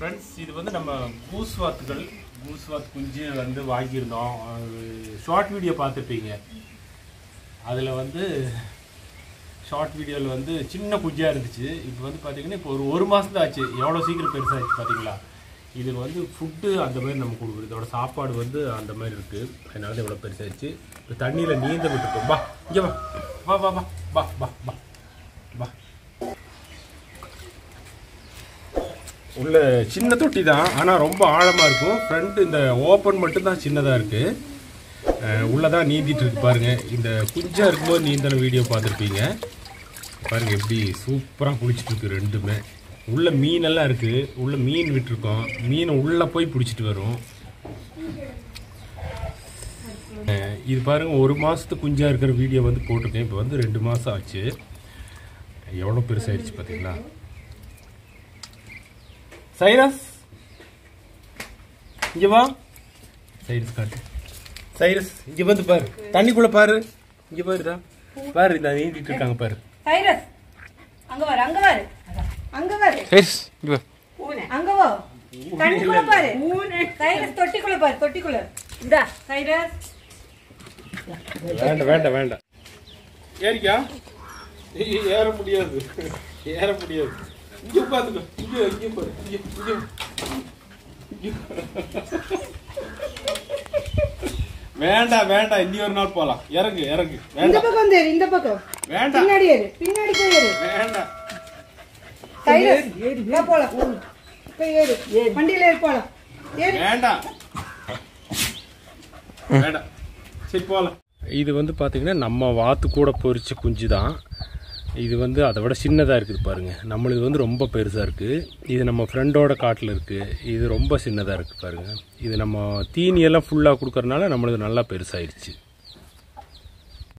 Friends இது வந்து நம்ம கூஸ்வாத்துகள் கூஸ்வாத் குஞ்சு வந்து வாங்கியிருந்தோம். ஷார்ட் வீடியோ பார்த்துருப்பீங்க. அதில் வந்து ஷார்ட் வீடியோவில் வந்து சின்ன குஞ்சாக இருந்துச்சு. இப்போ வந்து பார்த்திங்கன்னா இப்போ ஒரு ஒரு மாதம் தான் ஆச்சு. எவ்வளோ சீக்கிரம் பெருசாகிடுச்சு பார்த்தீங்களா இது வந்து ஃபுட்டு அந்த மாதிரி நம்ம கொடுக்குறது இதோட சாப்பாடு வந்து அந்த மாதிரி இருக்குது அதனால தான் இவ்வளோ பெருசாகிடுச்சு இப்போ தண்ணியில் நீந்த விட்டுருக்கோம். வா இங்கே வா. வா வா வா. வா வா வா வா உள்ள சின்ன தொட்டி தான் ஆனால் ரொம்ப ஆழமாக இருக்கும். ஃப்ரண்ட் இந்த ஓப்பன் மட்டும்தான் சின்னதாக இருக்குது உள்ளதான் நீந்திட்டு இருக்கு பாருங்கள் இந்த குஞ்சாக இருக்கும்போது நீந்தன வீடியோ பார்த்துருப்பீங்க. பாருங்கள் எப்படி சூப்பராக குளிச்சுட்டு இருக்கு ரெண்டுமே. உள்ள மீனெல்லாம் இருக்குது உள்ள மீன் விட்டுருக்கோம். மீன் உள்ளே போய் பிடிச்சிட்டு வரும். இது பாருங்கள் ஒரு மாதத்து குஞ்சாக இருக்கிற வீடியோ வந்து போட்டிருக்கேன். இப்போ வந்து ரெண்டு மாதம் ஆச்சு. எவ்வளோ பெருசாகிடுச்சு பார்த்தீங்களா சைரஸ். இங்க வா. சைரஸ் காட்டு. சைரஸ் இங்க வந்து பாரு. தண்ணிக்குள்ள பாரு. இங்க பாருடா பாரு இந்த நீந்திட்டு இருக்காங்க பாரு. சைரஸ். அங்க பாரு அங்க பாரு அங்க பாரு சைரஸ் இங்க வா. அங்க வா. தண்ணிக்குள்ள பாரு. சைரஸ் தொட்டிக்குள்ள பாரு தொட்டிக்குள்ள. இந்தா சைரஸ். வேண்டாம் வேண்டாம் வேண்டாம். ஏறிக்கா. ஏற முடியாது. ஏற முடியாது. இங்க உட்காந்துக்கோ இங்க இங்க பாரு இங்க. வேண்டாம் வேண்டாம் இன்னி ஒரு நாள் போலாம் இறங்கு இறங்கு இந்த பக்கம் வந்து இந்த பக்கம் வேண்டாம் பின்னாடி ஏறு பின்னாடி போய் ஏறு வேண்டாம் போலாம் போய் ஏறு வண்டியில ஏறு போலாம் ஏறு வேண்டாம் வேண்டாம் சரி போகலாம் இது வந்து பார்த்தீங்கன்னா நம்ம வாத்து கூட பொரிச்ச குஞ்சு தான் இது வந்து அதை விட சின்னதாக இருக்குது பாருங்க. நம்மளுது வந்து ரொம்ப பெருசாக இருக்குது இது நம்ம ஃப்ரெண்டோட காட்டில் இருக்குது இது ரொம்ப சின்னதாக இருக்குது பாருங்க. இது நம்ம தீனியெல்லாம் ஃபுல்லாக கொடுக்குறனால நம்மளுது நல்லா பெருசாயிடுச்சு.